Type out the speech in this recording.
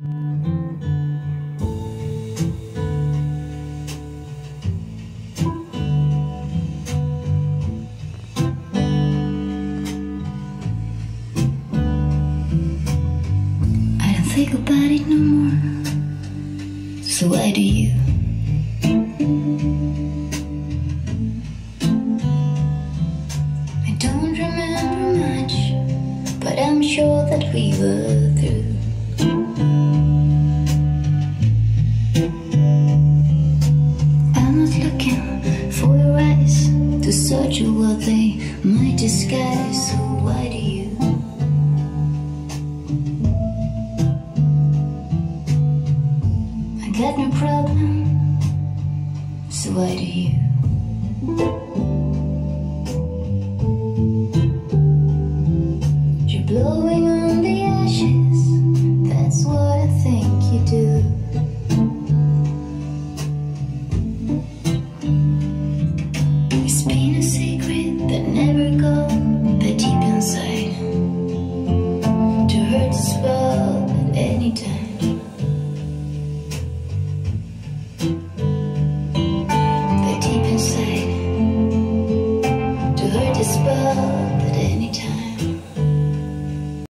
I don't think about it no more. So why do you? I don't remember much, but I'm sure that we were through. They might disguise. So why do you? I got no problem, so why do you? You're blowing on the ashes, that's what